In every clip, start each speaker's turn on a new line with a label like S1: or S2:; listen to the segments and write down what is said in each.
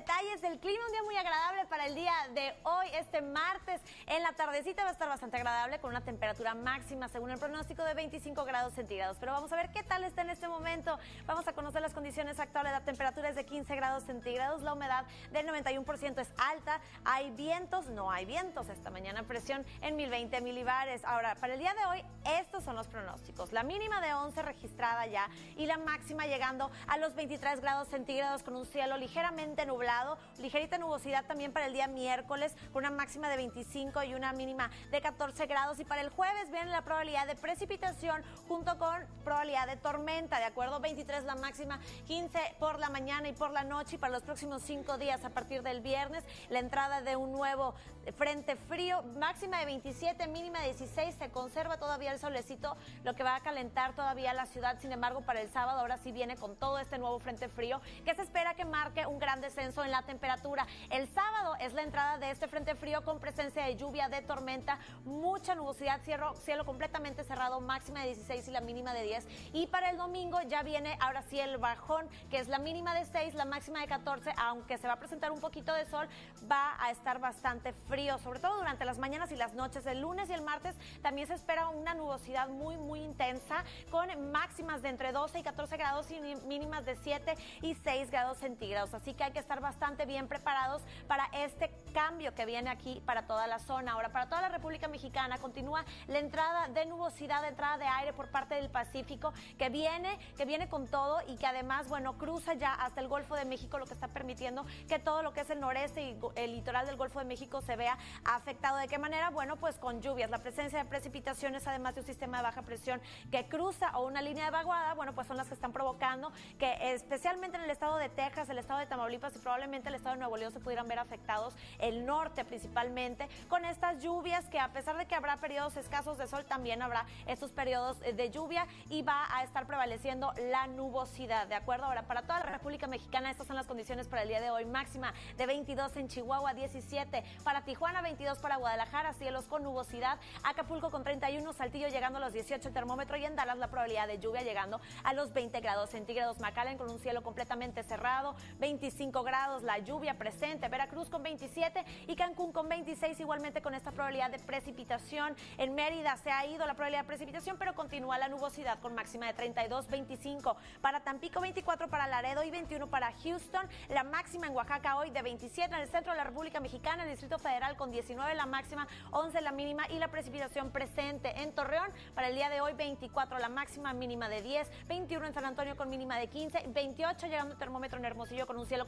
S1: detalles del clima. Un día muy agradable para el día de hoy, este martes. En la tardecita va a estar bastante agradable con una temperatura máxima, según el pronóstico, de 25 grados centígrados. Pero vamos a ver qué tal está en este momento. Vamos a conocer las condiciones actuales. La temperatura es de 15 grados centígrados. La humedad del 91% es alta. Hay vientos, no hay vientos. Esta mañana presión en 1020 milibares. Ahora, para el día de hoy, estos son los pronósticos. La mínima de 11 registrada ya y la máxima llegando a los 23 grados centígrados con un cielo ligeramente nublado, ligerita nubosidad también para el día miércoles con una máxima de 25 y una mínima de 14 grados. Y para el jueves viene la probabilidad de precipitación junto con probabilidad de tormenta, ¿de acuerdo? 23 la máxima, 15 por la mañana y por la noche. Y para los próximos cinco días a partir del viernes la entrada de un nuevo frente frío, máxima de 27, mínima de 16, se conserva todavía el solecito, lo que va a calentar todavía la ciudad, sin embargo para el sábado ahora sí viene con todo este nuevo frente frío que se espera que marque un gran descenso en la temperatura. El sábado es la entrada de este frente frío con presencia de lluvia, de tormenta, mucha nubosidad, cielo, cielo completamente cerrado, máxima de 16 y la mínima de 10. Y para el domingo ya viene ahora sí el bajón, que es la mínima de 6, la máxima de 14, aunque se va a presentar un poquito de sol, va a estar bastante frío, sobre todo durante las mañanas y las noches. El lunes y el martes también se espera una nubosidad muy, muy intensa, con máximas de entre 12 y 14 grados y mínimas de 7 y 6 grados centígrados. Así que hay que estar bastante bien preparados para este cambio que viene aquí para toda la zona. Ahora, para toda la República Mexicana continúa la entrada de nubosidad, de entrada de aire por parte del Pacífico, que viene, que viene con todo y que además, bueno, cruza ya hasta el Golfo de México, lo que está permitiendo que todo lo que es el noreste y el litoral del Golfo de México se vea afectado. ¿De qué manera? Bueno, pues con lluvias, la presencia de precipitaciones, además de un sistema de baja presión que cruza o una línea de vaguada, bueno, pues son las que están provocando que especialmente en el estado de Texas, el estado de Tamaulipas y probablemente el estado de Nuevo León se pudieran ver afectados, el norte principalmente, con estas lluvias que a pesar de que habrá periodos escasos de sol, también habrá estos periodos de lluvia y va a estar prevaleciendo la nubosidad, ¿de acuerdo? Ahora, para toda la República Mexicana, estas son las condiciones para el día de hoy. Máxima de 22 en Chihuahua, 17 para Tijuana, 22 para Guadalajara, cielos con nubosidad, Acapulco con 31, Saltillo llegando a los 18 el termómetro y en Dallas la probabilidad de lluvia llegando a los 20 grados centígrados. McAllen con un cielo completamente cerrado, 25 grados, la lluvia presente, Veracruz con 27 y Cancún con 26, igualmente con esta probabilidad de precipitación. En Mérida se ha ido la probabilidad de precipitación, pero continúa la nubosidad con máxima de 32, 25 para Tampico, 24 para Laredo y 21 para Houston. La máxima en Oaxaca hoy de 27 en el centro de la República Mexicana, el Distrito Federal con 19 la máxima, 11 la mínima y la precipitación presente en Torreón para el día de hoy 24 la máxima, mínima de 10, 21 en San Antonio con mínima de 15, 28 llegando termómetro en Hermosillo con un cielo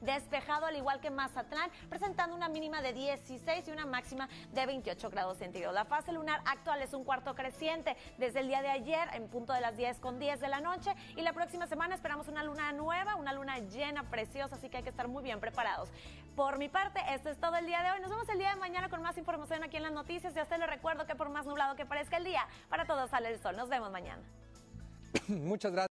S1: despejado, al igual que Mazatlán, presentando una mínima de 16 y una máxima de 28 grados centígrados. La fase lunar actual es un cuarto creciente desde el día de ayer en punto de las 10 con 10 de la noche y la próxima semana esperamos una luna nueva, una luna llena, preciosa, así que hay que estar muy bien preparados. Por mi parte, esto es todo el día de hoy. Nos vemos el día de mañana con más información aquí en las noticias y a usted le recuerdo que por más nublado que parezca el día, para todos sale el sol. Nos vemos mañana.
S2: Muchas gracias.